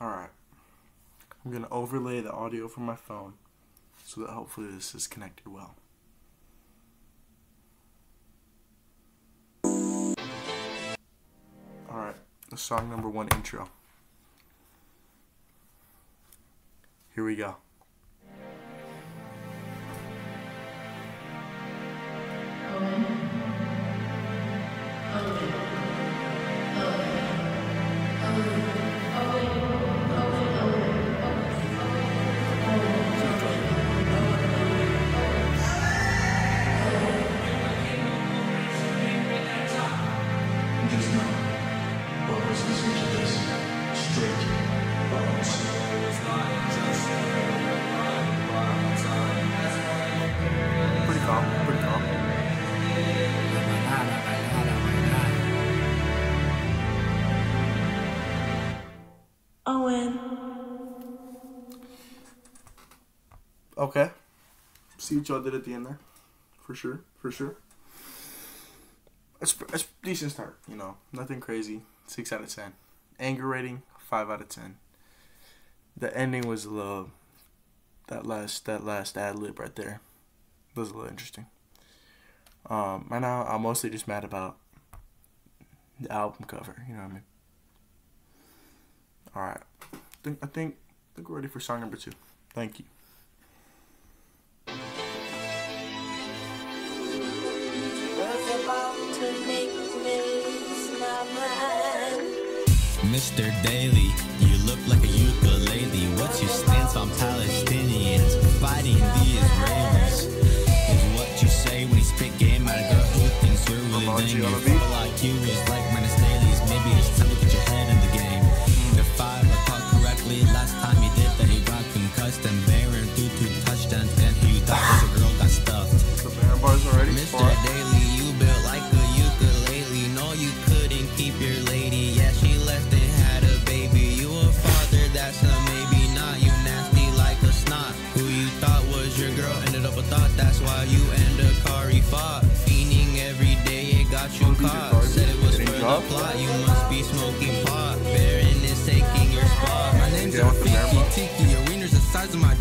Alright. I'm going to overlay the audio from my phone so that hopefully this is connected well. Alright, the song number one intro. Here we go. Owen. Okay. See what y'all did at the end there. For sure, for sure. It's, it's decent start, you know. Nothing crazy. 6 out of 10. Anger rating, 5 out of 10. The ending was a little. That last that last ad lib right there was a little interesting. Um, right now, I'm mostly just mad about the album cover. You know what I mean? All right, I think I think I think we're ready for song number two. Thank you. Was about to make me lose my mind. Mr. Daley, you look like a ukulele. What's your stance on Palestinians fighting the Israelis? Is what you say when you spit game at a girl who thinks you're really Come dang. You the beat. feel like you is Mr. Daley, you built like a ukulele. No, you couldn't keep your lady. Yeah, she left and had a baby. You a father, that's a maybe not. You nasty like a snot. Who you thought was your girl ended up a thought. That's why you and a Kari fought. Fiending every day, it got you caught. Said it was for the plot. You must be smoking pot. Baron is taking your spot. My name's Yeah, Rafiki? Tiki. Your wiener's the size of my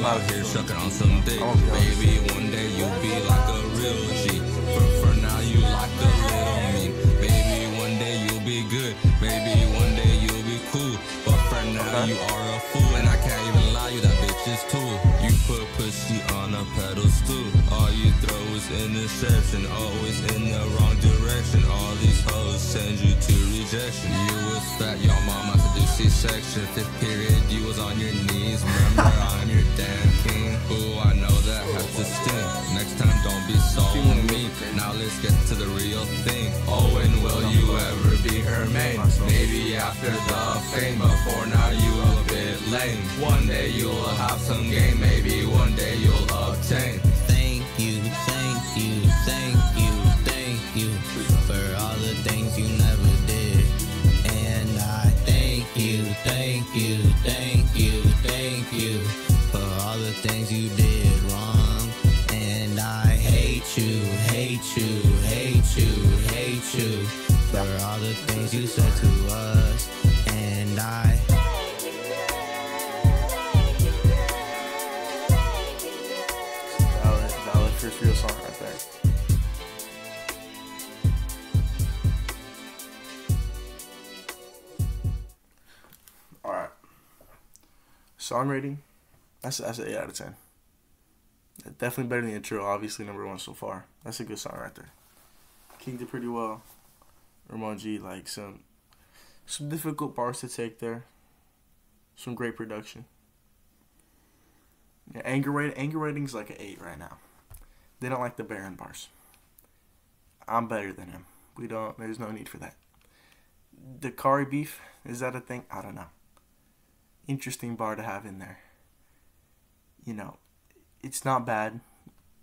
you out here sucking on some dick. I'm gonna be honest. Baby, one day you'll be like a real G. For, for now, you like a little mean. Baby, one day you'll be good. Maybe one day you'll be cool. But for now, Okay. you are a fool. And I throw is interception. Always in the wrong direction. All these hoes send you to rejection. You was fat, your mama had to do C-section. Fifth period, you was on your knees. Remember, I'm your damn king. Ooh, I know that has to sting. Next time, don't be so mean. Now let's get to the real thing. Oh, and will you ever be her main? Maybe after the fame, but for now you a bit lame. One day you'll have some game, maybe one day you'll obtain. Things you said to us. And I. Valid, valid real song right there. Song rating. That's that's an eight out of ten. Definitely better than the intro. Obviously number one so far. That's a good song right there. King did pretty well. Ramon G like some some difficult bars to take there. Some great production. Yeah, anger rate anger rating's like an eight right now. They don't like the Baron bars. I'm better than him. We don't. There's no need for that. The beef is that a thing? I don't know. Interesting bar to have in there. You know, it's not bad.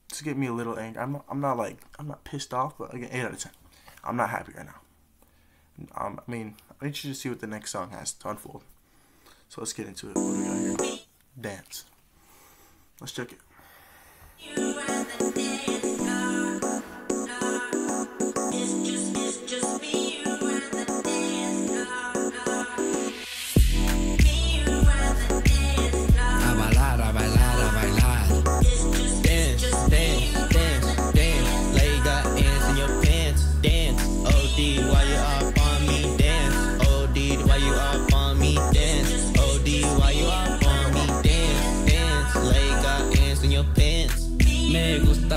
just get me a little angry. I'm I'm not like I'm not pissed off, but again, eight out of ten. I'm not happy right now. Um, I mean, I need you to see what the next song has to unfold. So let's get into it. What do we got here? Dance. Let's check it.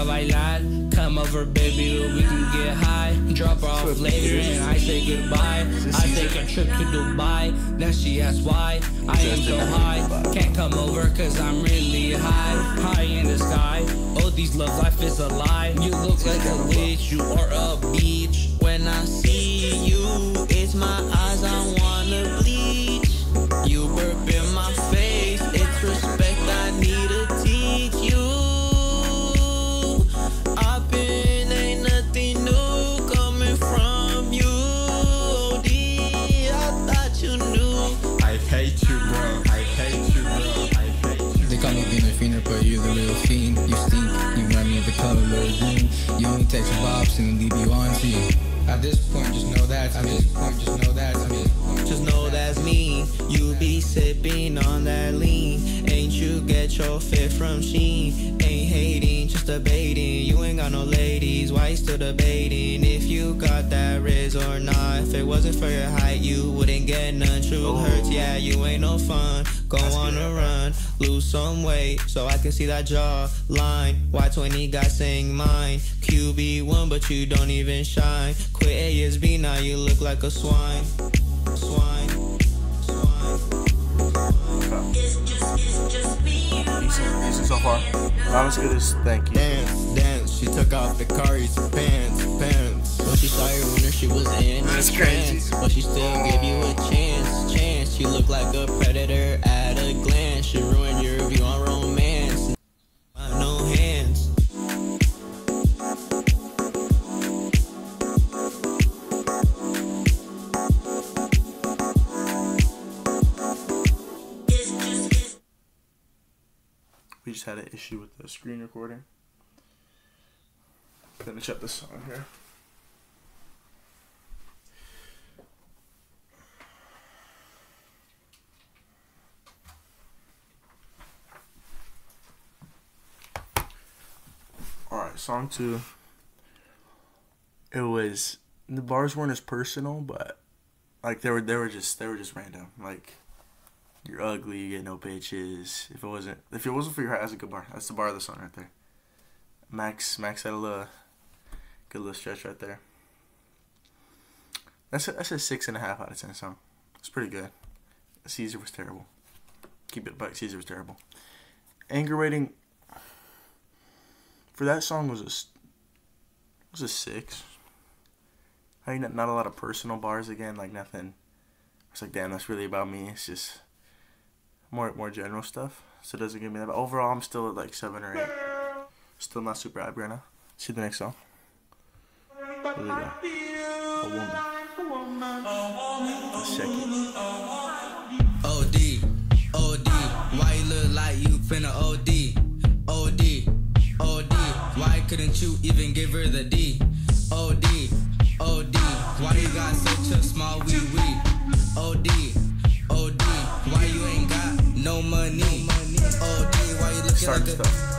Gusta bailar. Come over, baby, we can get high. Drop her off later and I say goodbye. I take a trip to Dubai. Then she asks why I am so high. Can't come over cause I'm really high. High in the sky. Oh, these love life is a lie. You look like a witch, you are a beach. When I see you, it's my You only text Bob, soon leave you on scene. At this point, just know that. At this point, just know that. At Just know that's me. You be sipping on that lean. Ain't you get your fit from Sheen? Ain't hating, just debating. You ain't got no ladies, why you still debating? If you got that riz or not. If it wasn't for your height, you wouldn't get none. True oh. hurts, yeah, you ain't no fun. Go on a run, lose some weight so I can see that jaw line. Y20 got saying mine. QB1, but you don't even shine. Quit ASB, now you look like a swine. Swine. Swine. Decent, decent so far. Not as good as thank you. Dance, dance. She took off the Curry's pants, pants. But she saw your winner, she was in That's a crazy. But she still gave you a chance, chance. You look like a predator at issue with the screen recording. Finish up this song here. Alright, song two. It was the bars weren't as personal, but like they were they were just they were just random. Like you're ugly, you get no bitches. If it wasn't if it wasn't for your heart, that's a good bar. That's the bar of the song right there. Max Max had a little good little stretch right there. That's a, that's a six and a half out of ten song. It's pretty good. Caesar was terrible. Keep it back. Caesar was terrible. Anger rating for that song was a was a six. I mean, not, not a lot of personal bars again, like nothing. It's like, damn, that's really about me. It's just more more general stuff. So it doesn't give me that. But overall, I'm still at like seven or eight. Still not super happy right now. See the next song. Do we got? A woman. Let's check. OD, OD, why you look like you finna OD? OD, OD, why couldn't you even give her the D? OD, OD, stuff.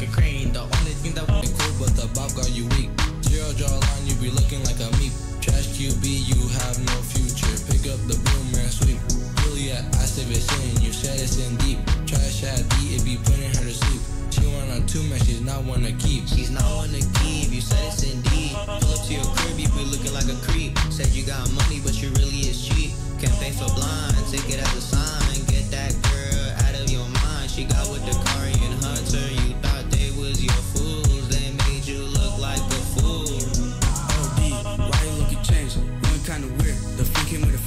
Like a crane. The only thing that Ain't cool, but the bob got you weak. Zero draw line, you be looking like a meep. Trash QB, you have no future. Pick up the broom and sweep. Juliet, I said it's in, you said it's in deep. Trash at D, it be putting her to sleep. She want on two man, she's not one to keep. She's not one to keep. You said it's indeed. Pull up to your crib, you be looking like a creep. Said you got money, but you really is cheap. Can't pay for blind, take it as a sign. Get that girl out of your mind. She got with the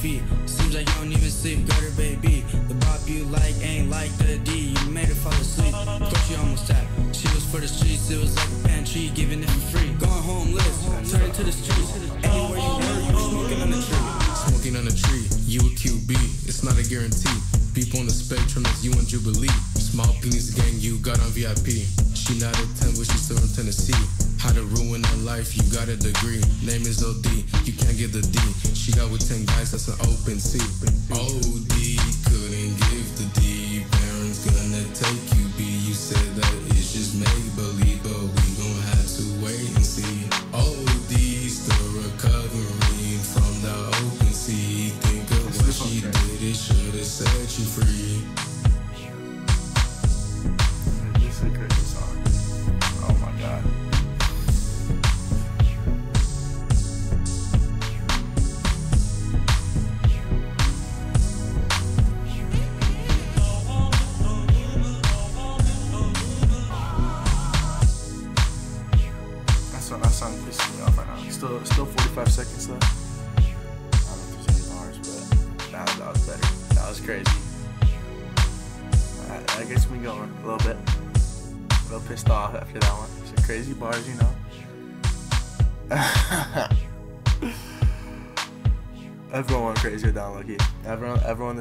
feet. Seems like you don't even sleep, got her baby. The bop you like ain't like the D. You made her fall asleep. Of course she almost tapped. She was for the streets, it was like a pantry, giving it for free. Going homeless, turning to the streets. Anywhere you were, you smoking on the tree. Smoking on a tree, you a QB, it's not a guarantee. People on the spectrum is you and Jubilee. Small penis gang, you got on VIP. She not a 10, but she's still from Tennessee. How to ruin her life, you got a degree. Name is OD, can't get the D. She got with 10 guys, that's an open C. OD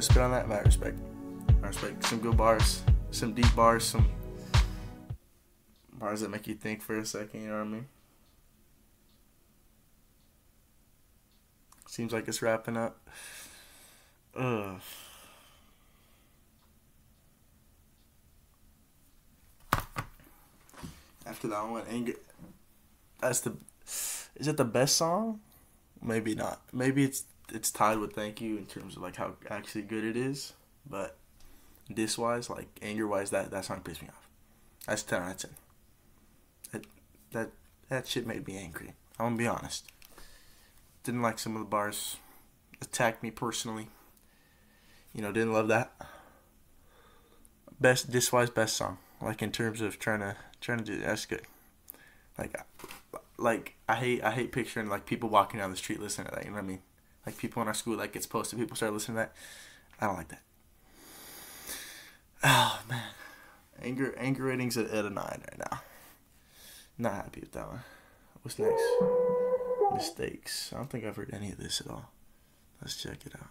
Everyone spit on that, I respect. I respect some good bars, some deep bars, some bars that make you think for a second. You know what I mean? Seems like it's wrapping up. Ugh. After that one, anger. That's the. Is it the best song? Maybe not. Maybe it's it's tied with "Thank You" in terms of like how actually good it is. But this wise, like anger wise, that that song pissed me off. That's ten out of ten. That that that shit made me angry. I'm gonna be honest. Didn't like some of the bars. Attacked me personally. You know, didn't love that. Best this wise best song. Like in terms of trying to trying to do that's good. Like like I hate I hate picturing like people walking down the street listening to that, you know what I mean? Like people in our school like gets posted, people start listening to that. I don't like that. Oh man. Anger anger ratings at, at a nine right now. Not happy with that one. What's next? Mistakes. I don't think I've heard any of this at all. Let's check it out.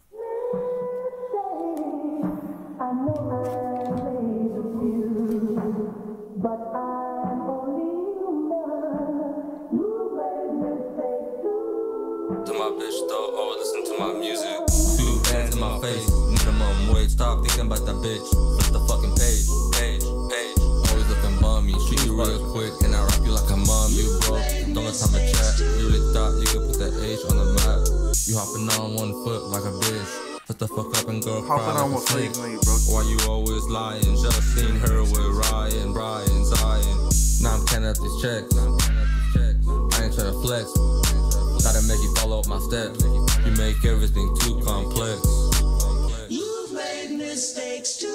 My music. Two bands in my face, minimum wage. Stop thinking about that bitch. Flip the fucking page, page, page. Always looking bummy. Shoot you real quick and I rap you like a mom. You broke, don't got time to chat. You really thought you could put that H on the map. You hopping on one foot like a bitch. Shut the fuck up and go cry Hopping on like what a fake snake. when you broke Why you always lying? Just seen her with Ryan, Brian, Zion. Now I'm counting up these checks. I ain't tryna flex. Gotta make you follow up my steps. You make everything too complex. You've made mistakes too.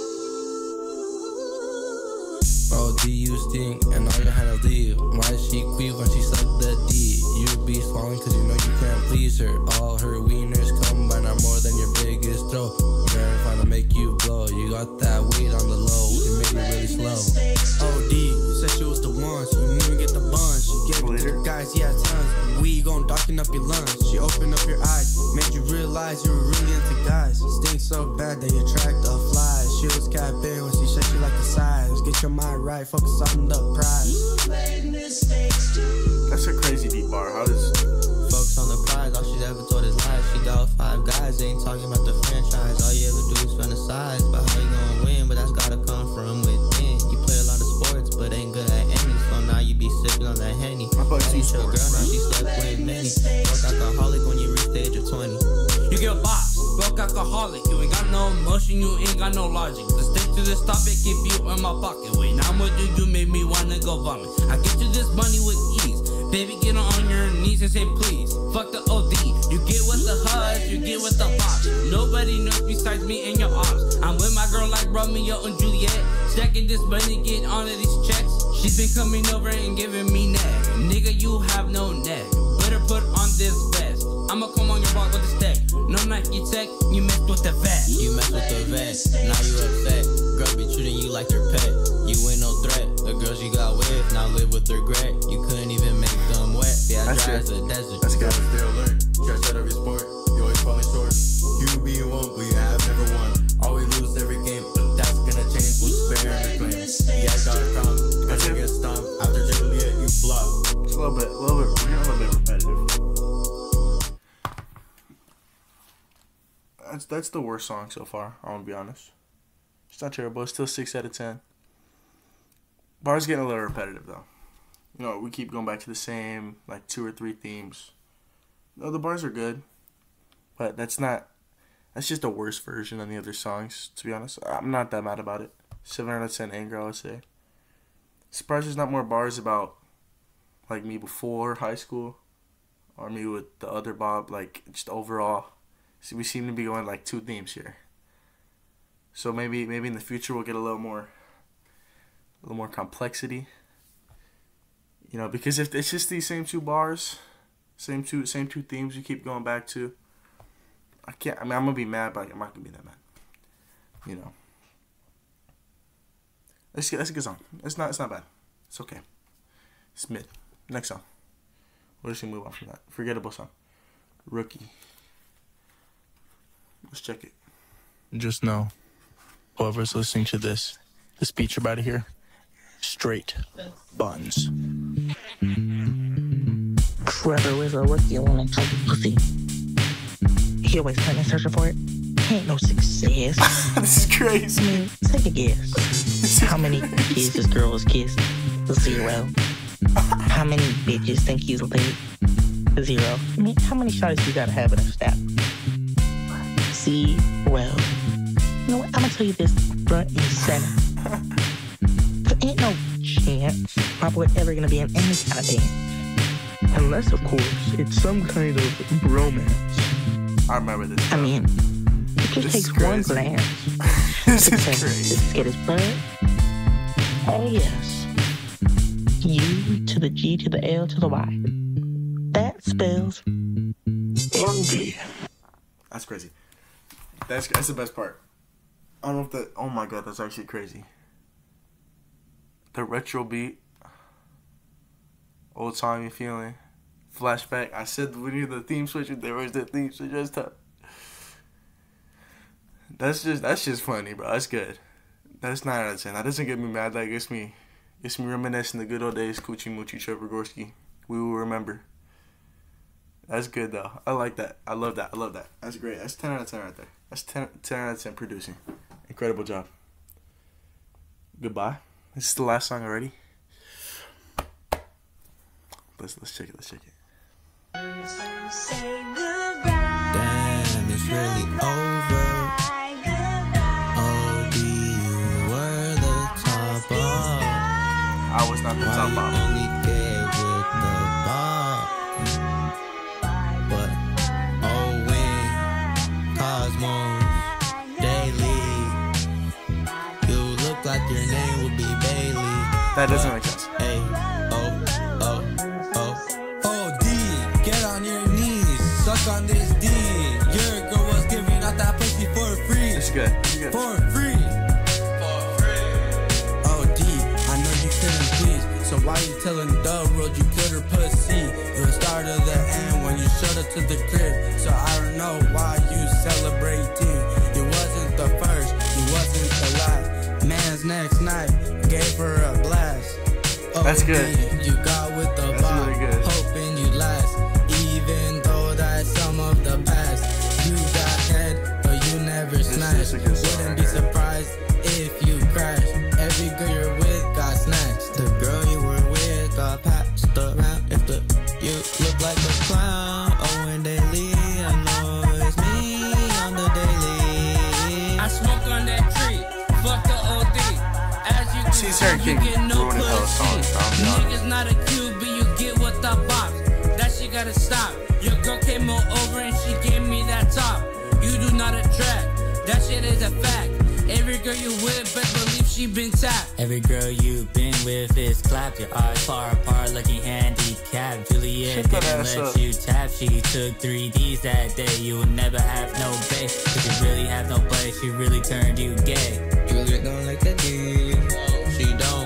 Oh, do you stink and all you had to leave? Why did she quit when she sucked the D? You be swallowing cause you know you can't please her. All her wieners come by not more than your biggest throw. Very fun to make you blow. You got that weight on the low. It made me really slow. OD, you said she was the one. So you didn't even get the bunch. You gave it to the guys, yeah, tons. We gon' darken up your lungs. She opened up your eyes. Made you realize you were really into guys. Stink so bad that you attract a fly. She was capping when she said she like the size. Get your mind right, focus on the prize. You've made mistakes too. That's a crazy deep bar. How does Focus on the prize, all she's ever told is lies. She got five guys, ain't talking about the franchise. All you ever do is fantasize alcoholic. You ain't got no emotion, you ain't got no logic. Let's stick to this topic, keep you in my pocket. When I'm with you, you make me wanna go vomit. I get you this money with ease. Baby, get on your knees and say please. Fuck the OD. You get with the hugs, you get with the box. Nobody knows besides me and your ops. I'm with my girl like Romeo and Juliet. Stacking this money, get onto these checks. She's been coming over and giving me neck. Nigga, you have no neck. Better put on this vest. I'ma come on your block with a stack. No Nike tech, you mess with the vest. You mess with the vet, now you upset. Girl be treating you like her pet. You ain't no threat. The girls you got with now live with regret. You couldn't even make them wet. Yeah, That's dry it. as a desert. That's good. That's the worst song so far. I want to be honest. It's not terrible. It's still six out of ten. Bars getting a little repetitive though. You know, we keep going back to the same like two or three themes. No, the bars are good, but that's not. That's just a worse version than the other songs. To be honest, I'm not that mad about it. Seven out of ten anger, I would say. Surprised there's not more bars about like me before high school or me with the other Bob, like just overall. See, we seem to be going like two themes here. So maybe maybe in the future we'll get a little more a little more complexity. You know, because if it's just these same two bars, same two same two themes you keep going back to, I can't I mean I'm gonna be mad but I'm not gonna be that mad. You know. Let's get that's a good song. It's not it's not bad. It's okay. It's mid. Next song. We're just gonna move on from that. Forgettable song. Rookie. Let's check it. Just know, whoever's listening to this, the speech about to hear, straight buns. Trevor was a rookie on a type of pussy. He always hunting and searching for it. Ain't no success. this is crazy. I mean, take a guess. How many kids this girl has kissed? Zero. How many bitches think he's lit? Zero. I mean, how many shots you gotta have in a step? Zero. You know what? I'm gonna tell you this front and center. There ain't no chance Papa would ever gonna be in any kind of band. Unless, of course, it's some kind of bromance. I remember this. I mean, it just This takes one glance this to is crazy. this kid is bud. Oh yes. U to the G to the L to the Y. That spells envy. That's crazy. That's that's the best part. I don't know if that. Oh my god, that's actually crazy. The retro beat, old timey feeling, flashback. I said we need the theme switch. There was the theme switch. Just. That's just that's just funny, bro. That's good. That's nine out of ten. That doesn't get me mad. That gets me gets me reminiscing the good old days. Coochie Moochie Trevor Gorski. We will remember. That's good though. I like that. I love that. I love that. That's great. That's 10 out of 10 right there. That's 10, 10 out of 10 producing. Incredible job. Goodbye. This is the last song already. Let's let's check it. Let's check it. Damn, it's really over. Oh, you were the top of. I was not the top Why That doesn't make sense. Hey, oh, oh, oh. Oh, D, get on your knees, suck on this D. Your girl was giving out that pussy for free. It's good. It's good. For free. For free. Oh, D, I know you couldn't please. So why you telling the world you her pussy? The start of the end when you showed up to the crib. So I don't know why you celebrating. You wasn't the first, you wasn't the last. Man's next night gave her a blast. That's good. You got with the That's really good. Gotta stop. Your girl came on over and she gave me that top. You do not attract. That shit is a fact. Every girl you with, best believe she been tapped. Every girl you've been with is clapped. Your eyes far apart, looking handicapped. Juliet Shut didn't let up. you tap. She took 3Ds that day. You will never have no base. Cause you really have no play. She really turned you gay. Juliet don't like that D. She don't.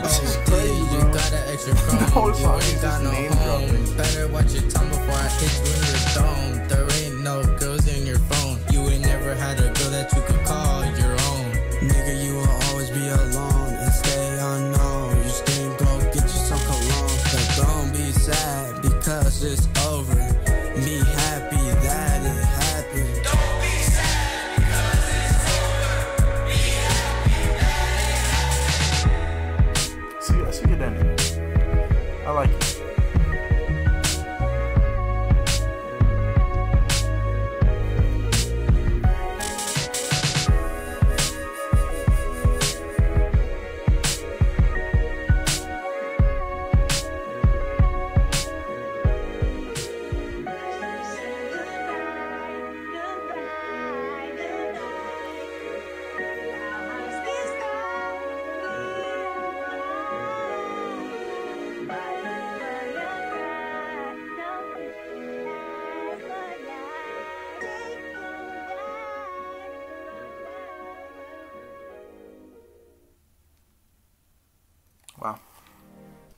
You got an extra chrome. whole you song is ain't got just no name dropping. Better watch your tongue before I hit you in your dome. There ain't no girls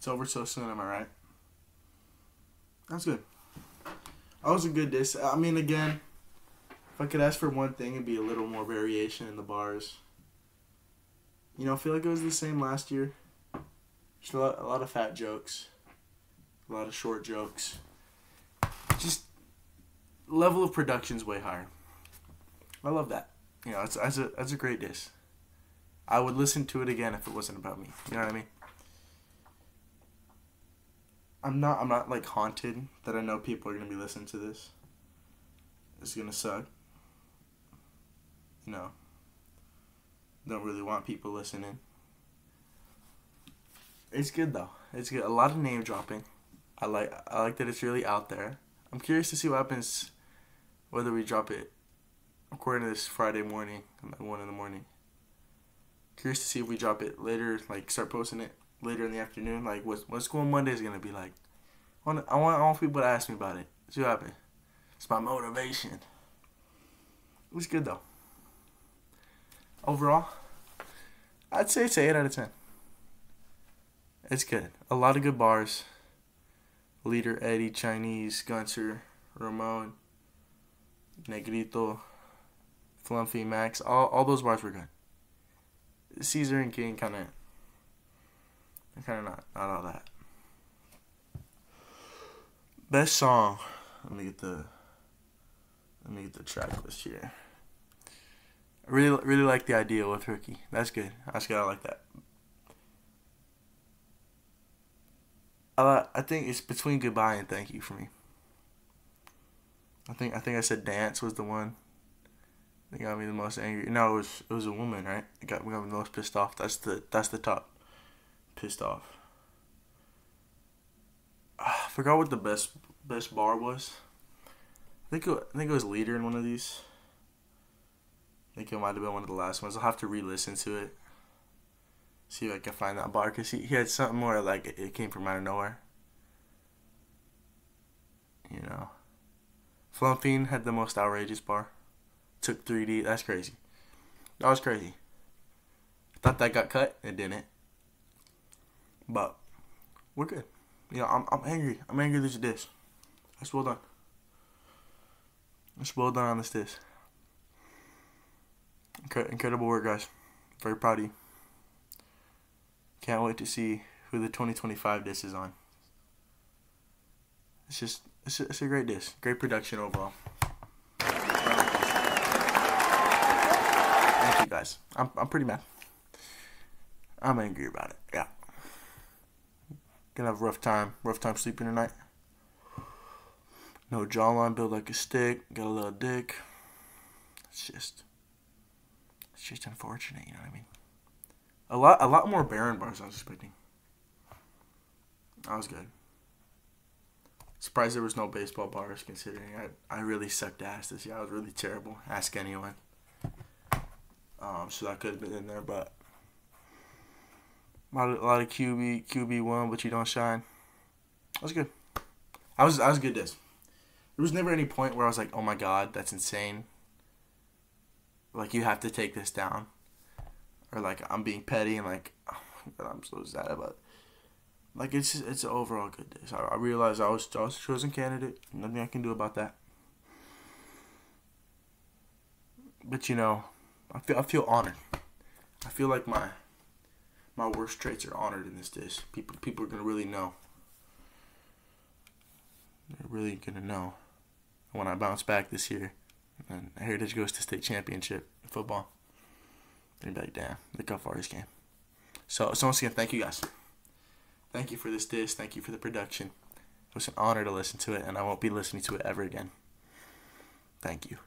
It's over so soon, am I right? That's good. That was a good diss. I mean, again, if I could ask for one thing, it'd be a little more variation in the bars. You know, I feel like it was the same last year. Just a lot, a lot of fat jokes, a lot of short jokes. Just level of production's way higher. I love that. You know, it's that's a that's a great diss. I would listen to it again if it wasn't about me. You know what I mean? I'm not I'm not like haunted that I know people are gonna be listening to this. It's gonna suck. You know. Don't really want people listening. It's good though. It's good. A lot of name dropping. I like I like that it's really out there. I'm curious to see what happens whether we drop it according to this Friday morning, one in the morning. Curious to see if we drop it later, like start posting it later in the afternoon. Like what's what school Monday is gonna be like. I want I want want people to ask me about it. See what happens. It's my motivation. It was good though. Overall, I'd say it's an eight out of ten. It's good. A lot of good bars. Leader Eddie, Chinese, Gunter, Ramon, Negrito, Flumpy, Max. All all those bars were good. Caesar and King kind of, kind of not not all that. Best song. Let me get the. Let me get the track list here. I really really like the idea with Rookie. That's good. That's good. I like that. I I think it's between goodbye and thank you for me. I think I think I said dance was the one that got me the most angry. No, it was it was a woman, right? It got got me the most pissed off. That's the that's the top. Pissed off. Ah, I forgot what the best best bar was. I think it, I think it was leader in one of these. I think it might have been one of the last ones. I'll have to re-listen to it. See if I can find that bar because he, he had something more like it, came from out of nowhere. You know. Flumping had the most outrageous bar. Took 3D. That's crazy. That was crazy. Thought that got cut. It didn't. But we're good. You know, I'm, I'm angry. I'm angry there's a diss. That's well done. That's well done on this diss. Incredible work, guys. Very proud of you. Can't wait to see who the 2025 disc is on. It's just, it's a, it's a great disc. Great production overall. Thank you guys. I'm, I'm pretty mad. I'm angry about it. Yeah. Gonna have a rough time. Rough time sleeping tonight. No jawline built like a stick. Got a little dick. It's just, it's just unfortunate. You know what I mean? A lot, a lot more Baron bars I was expecting. That was good. Surprised there was no baseball bars, considering I, I really sucked ass this year. I was really terrible. Ask anyone. Um, so that could have been in there, but a lot of, a lot of QB QB one, but you don't shine. That was good. I was I was good this. There was never any point where I was like, oh my god, that's insane. Like you have to take this down, or like I'm being petty and like, oh god, I'm so sad about. Like it's it's an overall good day. So I, I realized I was I was chosen candidate. Nothing I can do about that. But you know, I feel I feel honored. I feel like my my worst traits are honored in this dish. People people are gonna really know. They're really gonna know when I bounce back this year and Heritage goes to state championship in football. They're like, damn, look how far this came. So so once again, thank you guys. Thank you for this disc. Thank you for the production. It was an honor to listen to it, and I won't be listening to it ever again. Thank you.